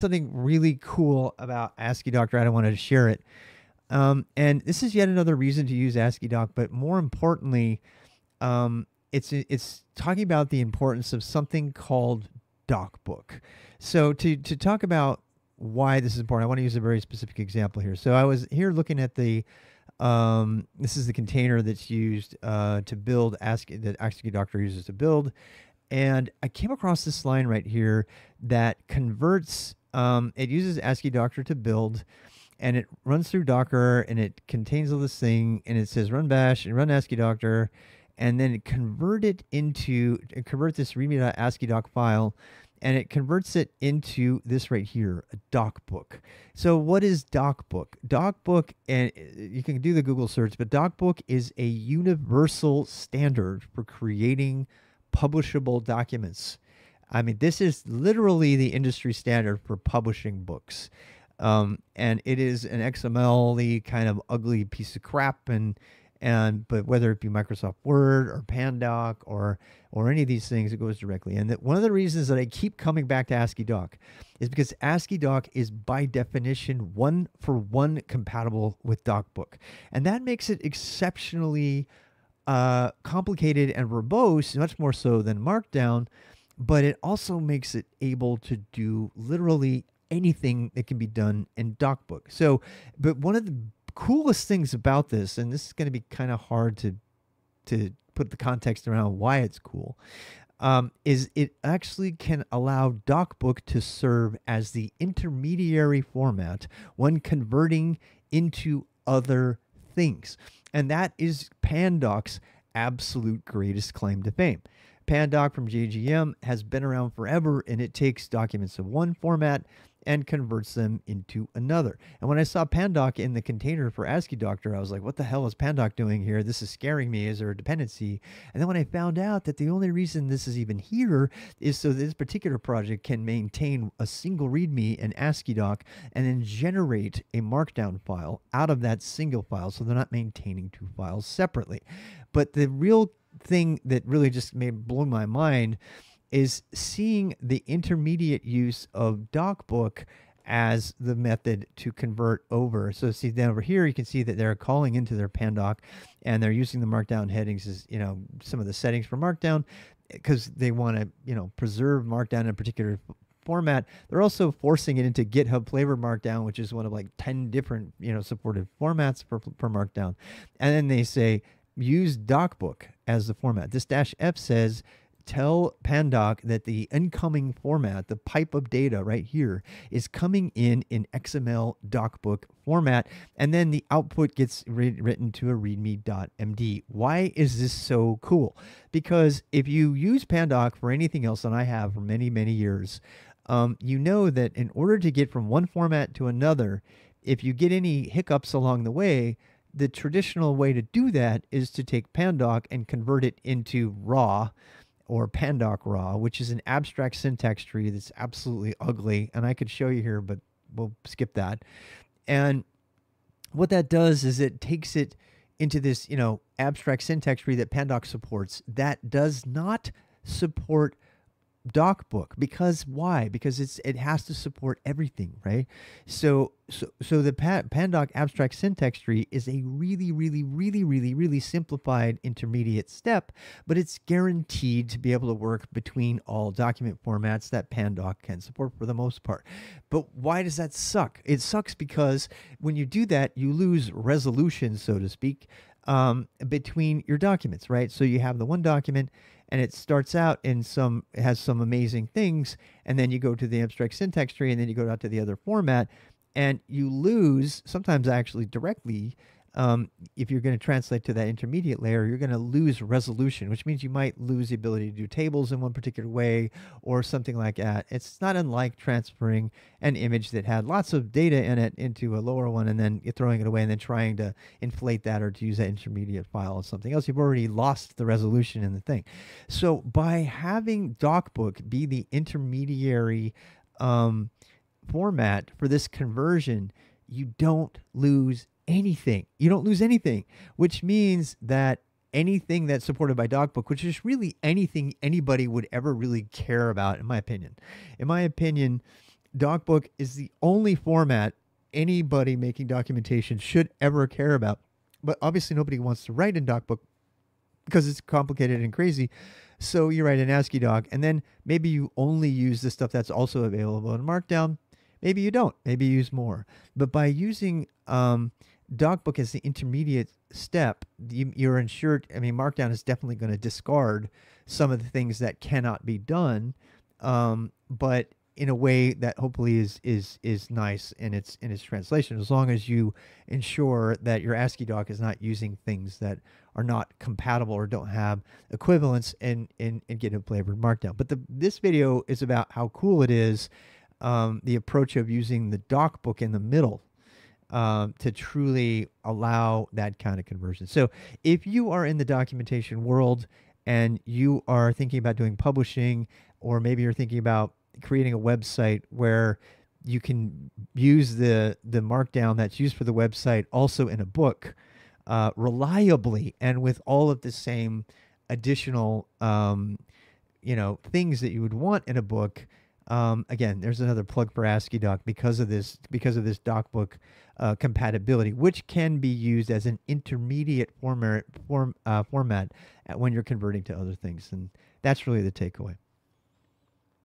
something really cool about Asciidoctor. I don't wanted to share it. Um, and this is yet another reason to use AsciiDoc, but more importantly, um, it's it's talking about the importance of something called DocBook. So to to talk about why this is important, I want to use a very specific example here. So I was here looking at the um, this is the container that's used uh, to build ASCII that Asciidoctor uses to build, and I came across this line right here that converts. Um, it uses Asciidoctor to build and it runs through Docker and it contains all this thing and it says run bash and run Asciidoctor and then convert it into convert this readme.ascii doc file and it converts it into this right here, a docbook. So what is docbook? Docbook, and uh, you can do the Google search, but docbook is a universal standard for creating publishable documents. I mean, this is literally the industry standard for publishing books. Um, and it is an XML kind of ugly piece of crap and and but whether it be Microsoft Word or Pandoc or or any of these things, it goes directly. And that one of the reasons that I keep coming back to AsciiDoc is because AsciiDoc is by definition one for one compatible with DocBook, and that makes it exceptionally uh, complicated and verbose, much more so than Markdown. But it also makes it able to do literally anything that can be done in DocBook. So, but one of the coolest things about this, and this is going to be kind of hard to to put the context around why it's cool, um, is it actually can allow DocBook to serve as the intermediary format when converting into other things, and that is Pandoc's absolute greatest claim to fame. Pandoc from JGM has been around forever and it takes documents of one format and converts them into another. And when I saw Pandoc in the container for Asciidoctor, I was like, what the hell is Pandoc doing here? This is scaring me. Is there a dependency? And then when I found out that the only reason this is even here is so this particular project can maintain a single README in AsciiDoc and then generate a markdown file out of that single file. So they're not maintaining two files separately. But the real thing that really just made blow my mind is seeing the intermediate use of DocBook as the method to convert over. So see then over here, you can see that they're calling into their Pandoc and they're using the Markdown headings as, you know, some of the settings for Markdown eh, because they want to, you know, preserve Markdown in a particular format. They're also forcing it into GitHub Flavor Markdown, which is one of like 10 different, you know, supported formats for, for Markdown. And then they say, use DocBook as the format. This dash F says tell Pandoc that the incoming format, the pipe of data right here, is coming in in XML docbook format, and then the output gets written to a readme.md. Why is this so cool? Because if you use Pandoc for anything else than I have for many, many years, um, you know that in order to get from one format to another, if you get any hiccups along the way, the traditional way to do that is to take Pandoc and convert it into raw or Pandoc Raw, which is an abstract syntax tree that's absolutely ugly. And I could show you here, but we'll skip that. And what that does is it takes it into this, you know, abstract syntax tree that Pandoc supports that does not support DocBook because why? Because it's it has to support everything, right? So so so the Pandoc abstract syntax tree is a really really really really really simplified intermediate step, but it's guaranteed to be able to work between all document formats that Pandoc can support for the most part. But why does that suck? It sucks because when you do that, you lose resolution, so to speak, um, between your documents, right? So you have the one document and it starts out in some it has some amazing things and then you go to the abstract syntax tree and then you go out to the other format and you lose sometimes actually directly um, if you're going to translate to that intermediate layer, you're going to lose resolution, which means you might lose the ability to do tables in one particular way or something like that. It's not unlike transferring an image that had lots of data in it into a lower one and then throwing it away and then trying to inflate that or to use that intermediate file as something else. You've already lost the resolution in the thing. So by having DocBook be the intermediary um, format for this conversion, you don't lose anything. You don't lose anything, which means that anything that's supported by DocBook, which is really anything anybody would ever really care about, in my opinion. In my opinion, DocBook is the only format anybody making documentation should ever care about. But obviously, nobody wants to write in DocBook because it's complicated and crazy. So you write an AsciiDoc, and then maybe you only use the stuff that's also available in Markdown. Maybe you don't. Maybe you use more. But by using um, DocBook is the intermediate step, you, you're ensured. I mean, Markdown is definitely going to discard some of the things that cannot be done, um, but in a way that hopefully is is is nice in its in its translation. As long as you ensure that your AsciiDoc is not using things that are not compatible or don't have equivalents in in, in GitHub flavored Markdown. But the this video is about how cool it is, um, the approach of using the DocBook in the middle um, to truly allow that kind of conversion. So if you are in the documentation world and you are thinking about doing publishing, or maybe you're thinking about creating a website where you can use the the markdown that's used for the website also in a book uh, reliably and with all of the same additional um, you know things that you would want in a book um, again, there's another plug for AsciiDoc because of this because of this DocBook uh, compatibility, which can be used as an intermediate format form uh, format when you're converting to other things, and that's really the takeaway.